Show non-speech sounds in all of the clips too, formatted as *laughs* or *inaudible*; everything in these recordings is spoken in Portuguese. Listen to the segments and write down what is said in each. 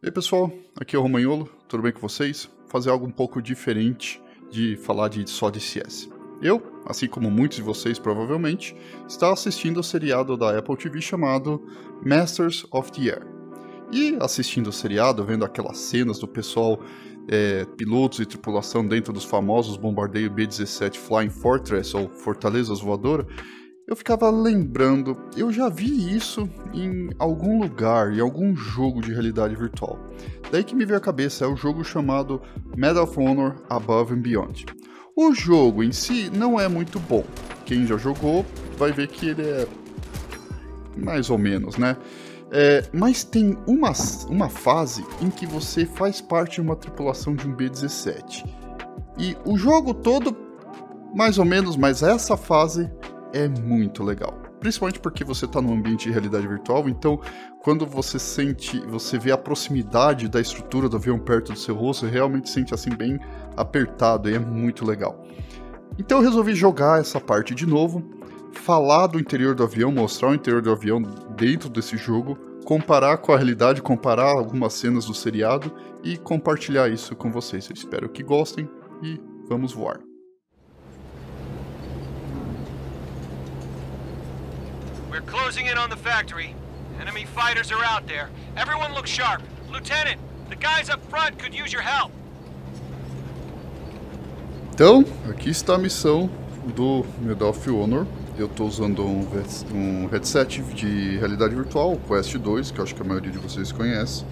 E aí pessoal, aqui é o Romagnolo, tudo bem com vocês? Vou fazer algo um pouco diferente de falar de só de CS. Eu, assim como muitos de vocês provavelmente, estava assistindo o seriado da Apple TV chamado Masters of the Air. E assistindo o seriado, vendo aquelas cenas do pessoal, é, pilotos e tripulação dentro dos famosos bombardeios B-17 Flying Fortress ou Fortalezas Voadora, eu ficava lembrando, eu já vi isso em algum lugar, em algum jogo de realidade virtual. Daí que me veio à cabeça é o jogo chamado Medal of Honor Above and Beyond. O jogo em si não é muito bom. Quem já jogou vai ver que ele é mais ou menos, né? É, mas tem uma, uma fase em que você faz parte de uma tripulação de um B-17. E o jogo todo, mais ou menos, mas essa fase é muito legal. Principalmente porque você está num ambiente de realidade virtual, então quando você sente, você vê a proximidade da estrutura do avião perto do seu rosto, você realmente sente assim bem apertado e é muito legal. Então eu resolvi jogar essa parte de novo, falar do interior do avião, mostrar o interior do avião dentro desse jogo, comparar com a realidade, comparar algumas cenas do seriado e compartilhar isso com vocês. Eu espero que gostem e vamos voar. We're closing in on the factory. Enemy fighters are out there. Everyone look sharp. Lieutenant, the guys up front could use your help. Então, aqui está a missão do Medal of Honor. Eu estou usando um, um, headset de realidade virtual, o Quest 2, que eu acho que a maioria de vocês conhece.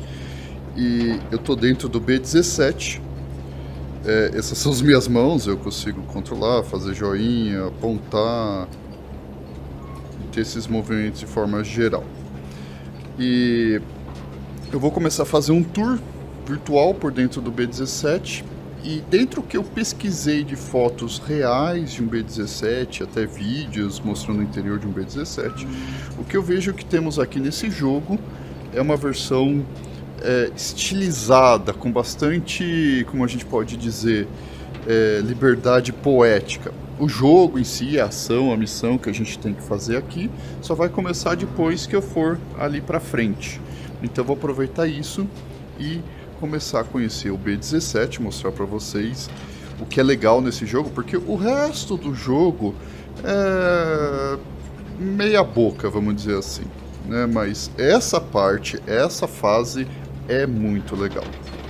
E eu estou dentro do B17. É, essas são as minhas mãos, eu consigo controlar, fazer joinha, apontar, esses movimentos de forma geral. E eu vou começar a fazer um tour virtual por dentro do B17 e dentro que eu pesquisei de fotos reais de um B17, até vídeos mostrando o interior de um B17, o que eu vejo que temos aqui nesse jogo é uma versão é, estilizada, com bastante, como a gente pode dizer, é, liberdade poética o jogo em si, a ação, a missão que a gente tem que fazer aqui, só vai começar depois que eu for ali para frente. Então vou aproveitar isso e começar a conhecer o B17, mostrar para vocês o que é legal nesse jogo, porque o resto do jogo é meia boca, vamos dizer assim, né? Mas essa parte, essa fase é muito legal.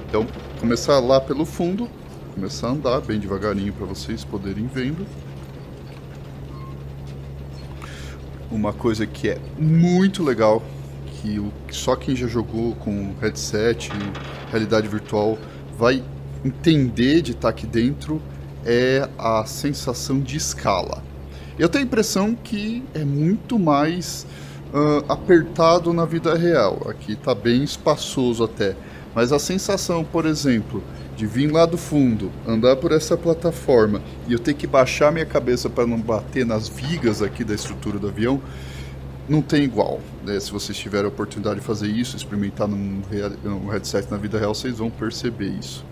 Então, começar lá pelo fundo começar a andar bem devagarinho para vocês poderem vendo. Uma coisa que é muito legal, que só quem já jogou com headset e realidade virtual vai entender de estar aqui dentro, é a sensação de escala. Eu tenho a impressão que é muito mais uh, apertado na vida real. Aqui está bem espaçoso até. Mas a sensação, por exemplo, de vir lá do fundo, andar por essa plataforma e eu ter que baixar minha cabeça para não bater nas vigas aqui da estrutura do avião, não tem igual. Né? Se vocês tiverem a oportunidade de fazer isso, experimentar num, num headset na vida real, vocês vão perceber isso.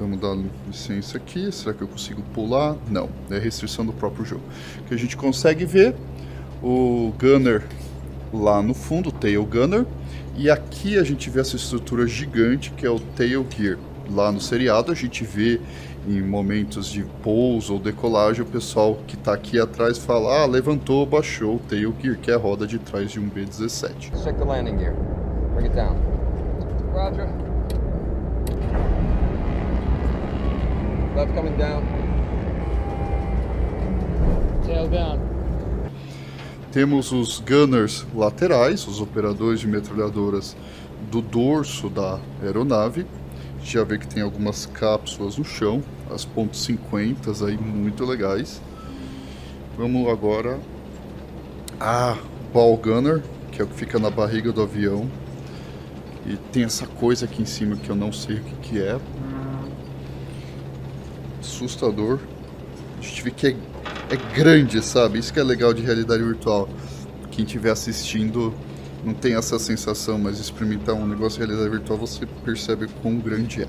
Vamos dar licença aqui. Será que eu consigo pular? Não, é restrição do próprio jogo. Que a gente consegue ver o Gunner lá no fundo, o Tail Gunner, e aqui a gente vê essa estrutura gigante que é o Tail Gear. Lá no seriado a gente vê em momentos de pouso ou decolagem o pessoal que está aqui atrás fala: ah, levantou, baixou o Tail Gear, que é a roda de trás de um B-17. Check the landing gear. Bring it down. Roger. Left coming down. Tail down. Temos os gunners laterais, os operadores de metralhadoras do dorso da aeronave. Já vê que tem algumas cápsulas no chão, as pontos .50 aí muito legais. Vamos agora a ball gunner, que é o que fica na barriga do avião. E tem essa coisa aqui em cima que eu não sei o que, que é. Assustador. A gente vê que é é grande, sabe? Isso que é legal de realidade virtual. Quem estiver assistindo não tem essa sensação, mas experimentar um negócio de realidade virtual você percebe quão grande é.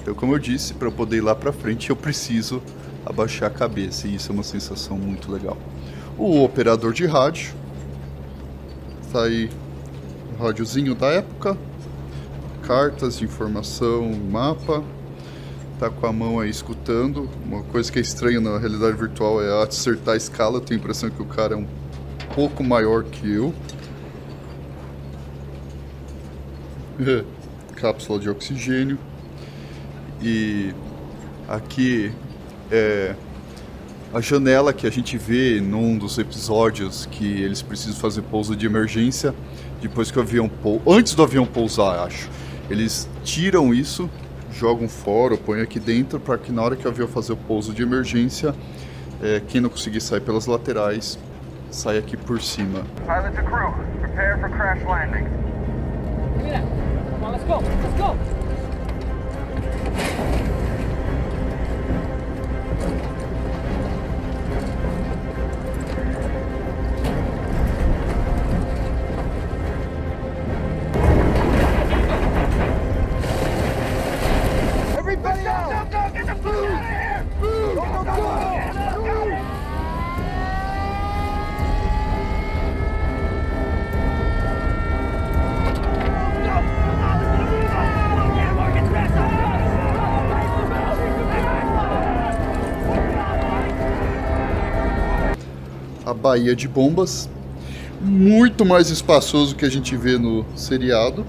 Então, como eu disse, para eu poder ir lá para frente, eu preciso abaixar a cabeça e isso é uma sensação muito legal. O operador de rádio, tá aí o rádiozinho da época. cartas de informação, mapa. Tá com a mão aí escutando. Uma coisa que é estranha na realidade virtual é acertar a escala. Eu tenho a impressão que o cara é um pouco maior que eu. *laughs* Cápsula de oxigênio. E aqui é a janela que a gente vê num dos episódios que eles precisam fazer pouso de emergência depois que o avião pou... antes do avião pousar, acho. Eles tiram isso, jogam fora, põem aqui dentro para que na hora que o avião fazer o pouso de emergência, é, quem não conseguir sair pelas laterais, saia aqui por cima. Pilot to crew, prepare for crash landing. Let's go. Let's go. Baía de Bombas, muito mais espaçoso que a gente vê no seriado.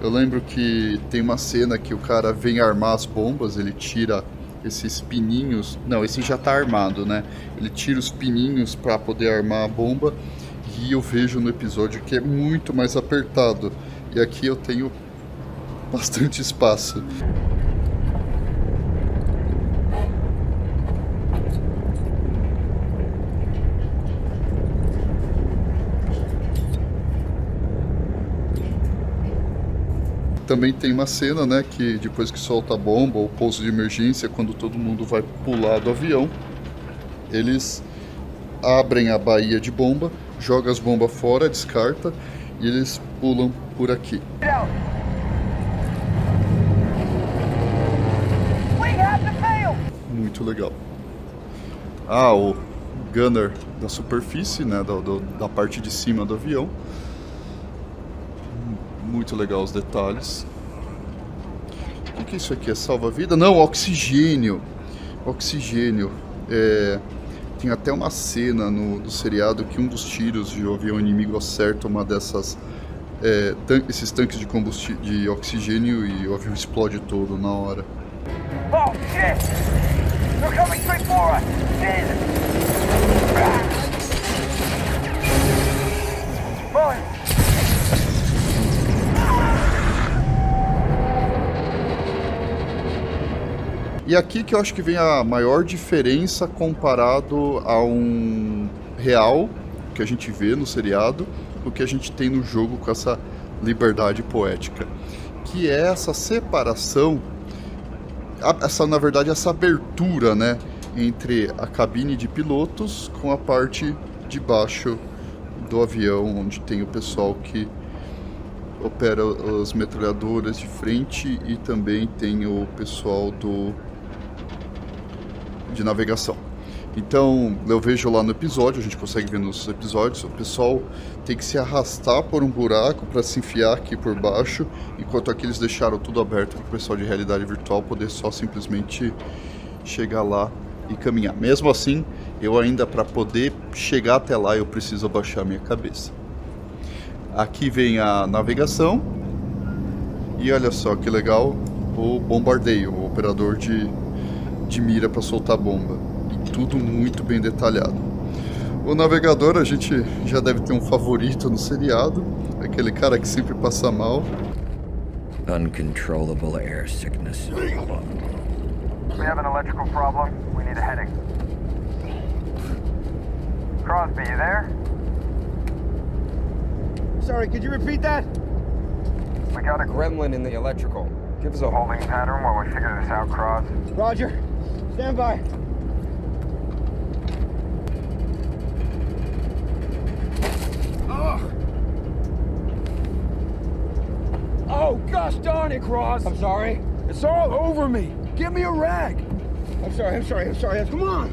Eu lembro que tem uma cena que o cara vem armar as bombas, ele tira esses pininhos. Não, esse já tá armado, né? Ele tira os pininhos para poder armar a bomba. E eu vejo no episódio que é muito mais apertado. E aqui eu tenho bastante espaço. Também tem uma cena, né, que depois que solta a bomba ou pouso de emergência, quando todo mundo vai pular do avião, eles abrem a baía de bomba, jogam as bombas fora, descarta e eles pulam por aqui. Muito legal. Ah, o gunner da superfície, né, do- da parte de cima do avião. Muito legal os detalhes. O que, que é isso aqui? É salva-vida? Não, oxigênio. Oxigênio. É, tem até uma cena no, do seriado que um dos tiros de um avião inimigo acerta uma dessas. é, tan- esses tanques de combustível de oxigênio e o avião explode todo na hora. Oh, shit! They're coming straight for us! Jesus! E aqui que eu acho que vem a maior diferença comparado a um real que a gente vê no seriado, o que a gente tem no jogo com essa liberdade poética, que é essa separação, essa na verdade essa abertura, né, entre a cabine de pilotos com a parte de baixo do avião, onde tem o pessoal que opera as metralhadoras de frente e também tem o pessoal do de navegação. Então, eu vejo lá no episódio, a gente consegue ver nos episódios, o pessoal tem que se arrastar por um buraco para se enfiar aqui por baixo, enquanto aqui eles deixaram tudo aberto para o pessoal de realidade virtual poder só simplesmente chegar lá e caminhar. Mesmo assim, eu ainda para poder chegar até lá, eu preciso abaixar minha cabeça. Aqui vem a navegação. E olha só que legal o bombardeio, o operador de, de mira para soltar bomba. E tudo muito bem detalhado. O navegador a gente já deve ter um favorito no seriado, aquele cara que sempre passa mal. Uncontrollable air sickness. We have an electrical problem. We need a heading. Crosby, you there? Sorry, could you repeat that? We got a gremlin in the electrical. Give us a holding pattern while we figure this out, Cross. Roger. Stand by. Oh, gosh darn it, Cross! I'm sorry. It's all over me. Give me a rag. I'm sorry, I'm sorry, I'm sorry. Come on.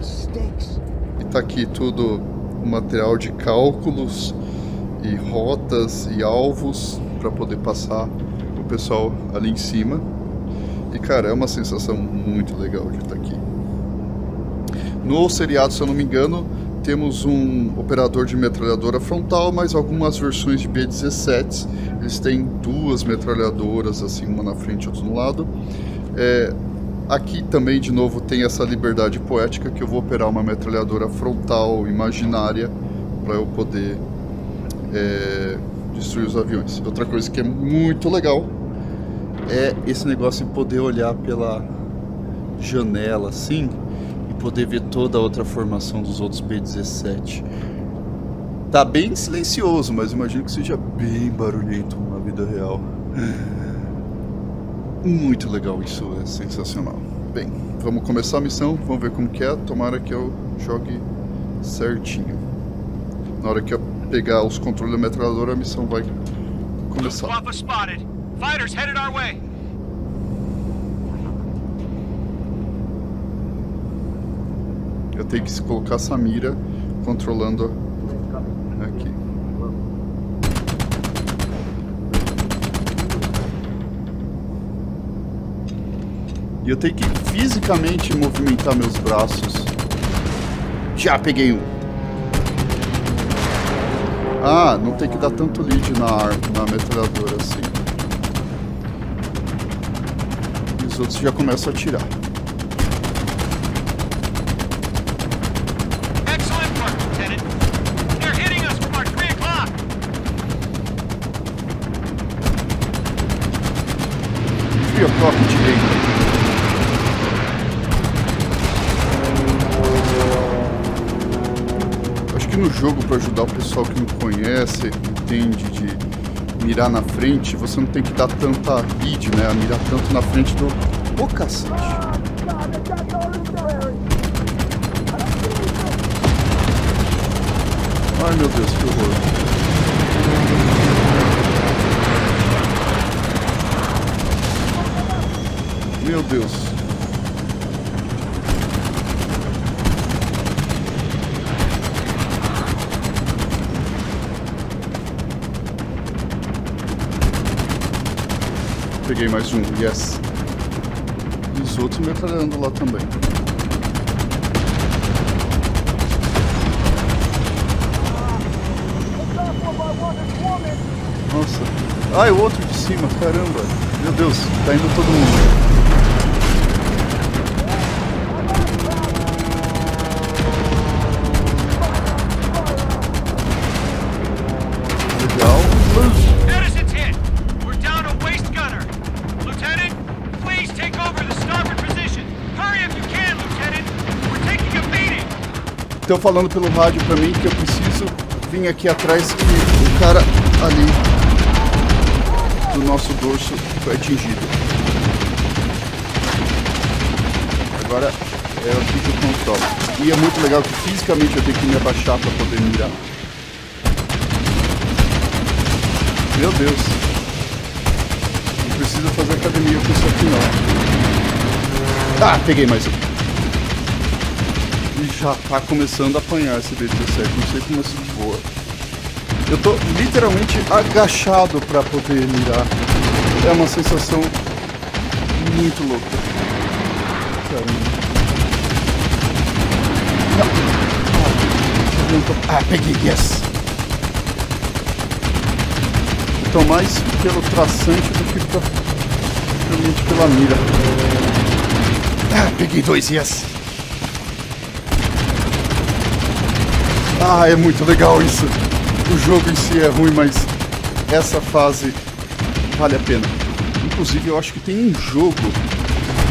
Stinks. E tá aqui tudo material de cálculos e rotas e alvos para poder passar pessoal ali em cima. E cara, é uma sensação muito legal de estar aqui. No seriado, se eu não me engano, temos um operador de metralhadora frontal, mas algumas versões de B-17 eles têm duas metralhadoras, assim, uma na frente e outra no lado. É, aqui também, de novo, tem essa liberdade poética que eu vou operar uma metralhadora frontal imaginária para eu poder é, destruir os aviões. Outra coisa que é muito legal é esse negócio de poder olhar pela janela assim e poder ver toda a outra formação dos outros B-17. Tá bem silencioso, mas imagino que seja bem barulhento na vida real. Muito legal isso, é sensacional. Bem, vamos começar a missão, vamos ver como que é. Tomara que eu jogue certinho. Na hora que eu pegar os controles da metralhadora, a missão vai começar. Fighters headed our way. Eu tenho que colocar essa mira controlando aqui. E eu tenho que fisicamente movimentar meus braços. Já peguei um. Ah, não tem que dar tanto lead na na metralhadora assim. Outros já começam a atirar. Excellent work, Lieutenant. They're hitting us from our 3 o'clock. Three o'clock direita. Acho que no jogo, para ajudar o pessoal que não conhece, entende de mirar na frente, você não tem que dar tanta lead, né? Mirar tanto na frente do. Ô cacete! Ai meu Deus, que horror. Meu Deus. Peguei mais um, yes. E os outros metralhando lá também. Nossa. Ah, é o outro de cima, caramba. Meu Deus, tá indo todo mundo. Estão falando pelo rádio pra mim que eu preciso vir aqui atrás que o cara ali do nosso dorso foi atingido. Agora é aqui que eu controlo. E é muito legal que fisicamente eu tenho que me abaixar pra poder mirar. Meu Deus. Não precisa fazer academia com isso aqui não. Ah, peguei mais um. E já tá começando a apanhar esse B-17, não sei como isso voa. Eu tô literalmente agachado pra poder mirar. É uma sensação muito louca. Caramba. Ah, peguei, yes! Tô mais pelo traçante do que pra- realmente pela mira. Ah, peguei dois, yes! Ah, é muito legal isso. O jogo em si é ruim, mas essa fase vale a pena. Inclusive, eu acho que tem um jogo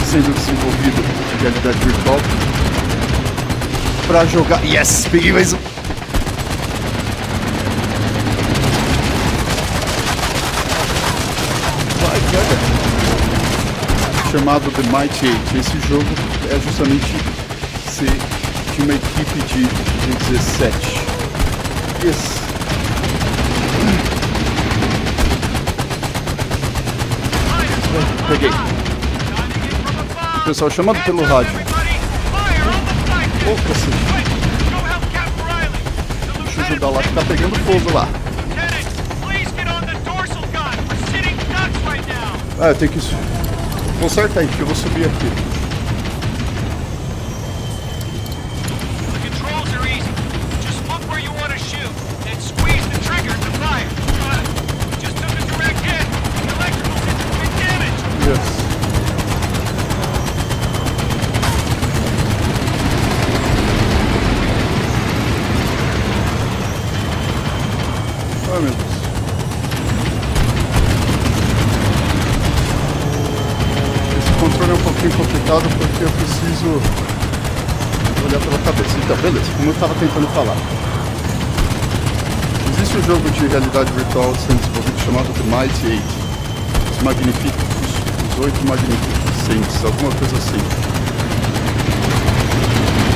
sendo desenvolvido de realidade virtual pra jogar. Yes, peguei mais um. Vai, pega. Chamado The Mighty Eight. Esse jogo é justamente ser uma equipe de, de 17. Yes. Peguei. O pessoal, chamado pelo rádio. Ô, oh. Assim. Deixa eu ajudar lá que tá pegando fogo lá. Ah, eu tenho que consertar aí, que eu vou subir aqui. Estava tentando falar. Existe um jogo de realidade virtual sendo desenvolvido chamado The Mighty Eight. Os magníficos, os oito magnificentes, alguma coisa assim.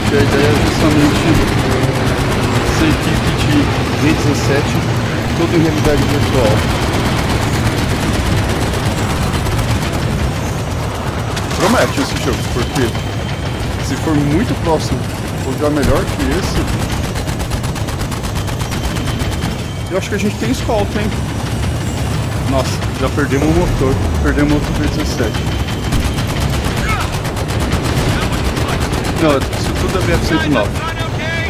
E a ideia é justamente ser equipe de V17, tudo em realidade virtual. Promete esse jogo, porque se for muito próximo ou já melhor que esse, eu acho que a gente tem escolta, hein? Nossa, já perdemos o motor, perdemos outro V17. Não, isso tudo é Sign V109. up, son, okay?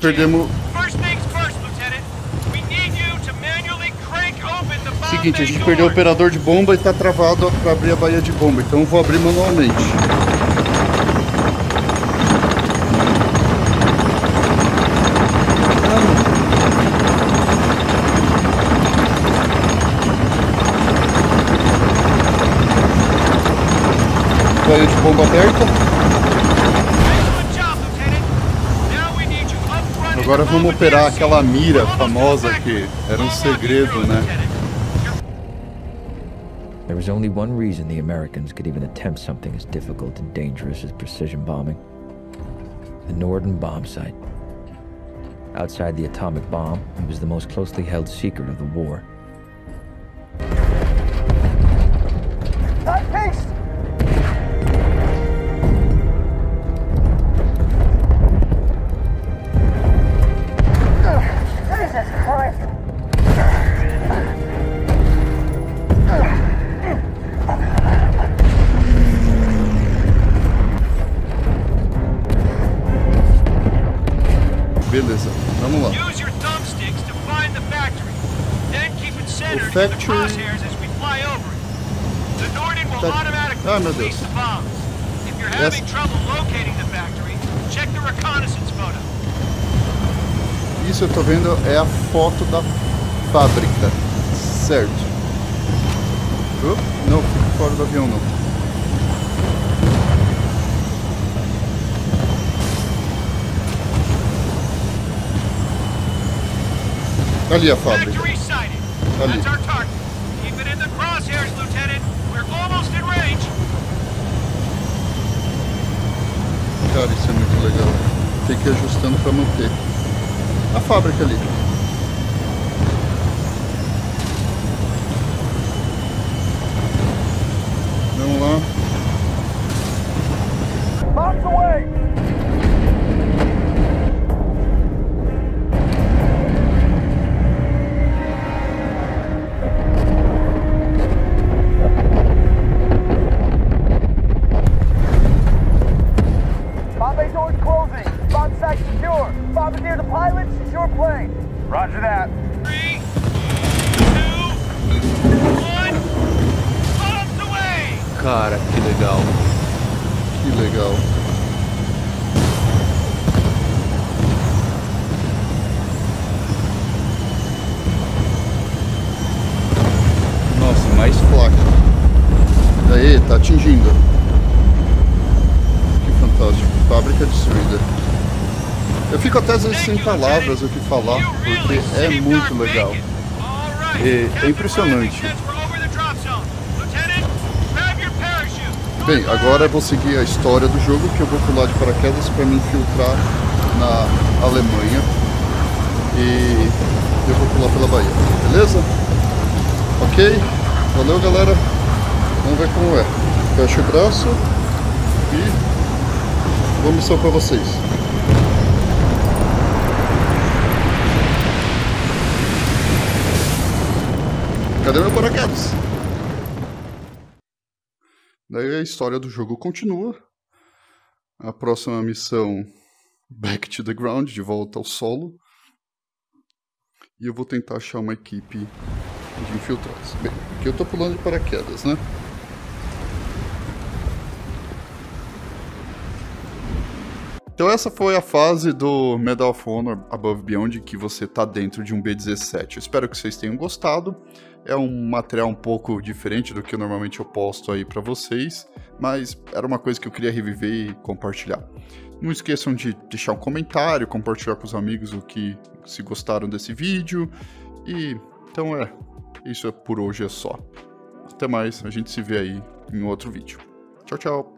Gordon, Seguinte, a gente perdeu o operador de bomba e tá travado pra abrir a baía de bomba, então eu vou abrir manualmente. Baía de bomba aberta. Agora vamos operar aquela mira famosa que era um segredo, né? There was only one reason the Americans could even attempt something as difficult and dangerous as precision bombing the Norden bomb site. Outside the atomic bomb, it was the most closely held secret of the war. Thumbsticks to find the factory. Then keep it centered in the crosshairs as we fly over it. The Norden will automatically meu release the bombs. If you're Yes. having trouble locating the factory, check the reconnaissance photo. Isso eu tô vendo é a foto da fábrica. Certo. Opa, não, fico fora do avião não. Ali a fábrica. Factory sighted. Ali. That's our target. Keep it in the crosshairs, Lieutenant. We're almost in range. Cara, isso é muito legal. Tem que ir ajustando pra manter. A fábrica ali. Vamos lá. Bombs away! Cara, que legal. Que legal. Nossa, mais placa. Aí, tá atingindo. Que fantástico. Fábrica destruída. Eu fico até às vezes sem palavras o que falar, porque é muito legal. right. É- impressionante. Bem, agora eu vou seguir a história do jogo, que eu vou pular de paraquedas para me infiltrar na Alemanha. E eu vou pular pela Bahia, beleza? Ok? Valeu, galera. Vamos ver como é. Fecha o braço e boa missão para vocês. Cadê meu paraquedas? Daí a história do jogo continua. A próxima missão, Back to the Ground, de volta ao solo. E eu vou tentar achar uma equipe de infiltrados. Bem, aqui eu tô pulando de paraquedas, né? Então essa foi a fase do Medal of Honor Above Beyond que você tá dentro de um B-17. Eu espero que vocês tenham gostado. É um material um pouco diferente do que normalmente eu posto aí para vocês, mas era uma coisa que eu queria reviver e compartilhar. Não esqueçam de deixar um comentário, compartilhar com os amigos o que se gostaram desse vídeo. E então é, isso é por hoje é só. Até mais, a gente se vê aí em outro vídeo. Tchau, tchau.